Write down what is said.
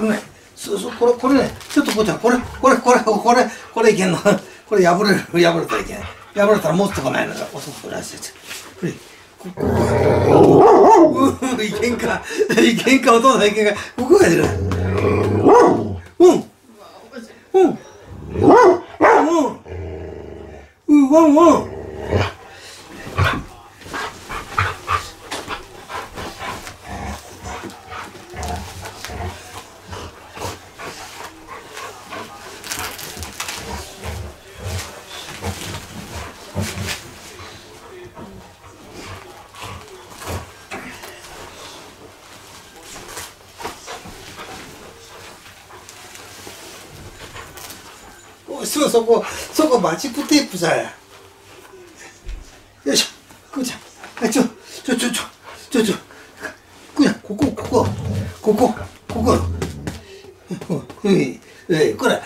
危ない。そうそう、これ、これね、ちょっとこうちゃん、これ、これ、これ、これ、これいけんの。これ破れる、破れたらいけん。破れたら持ってこないのが、おそこらしい。こ、ここ、ういけんか、いけんか、お父さんいけんか、ここが出る。うん。うん。うん。うん、 쓰고 쓰고 쓰고 마치 붙어 부자야. 여자 그자 저저저저저저 그냥 고고 고고 고고 고고 예 그래.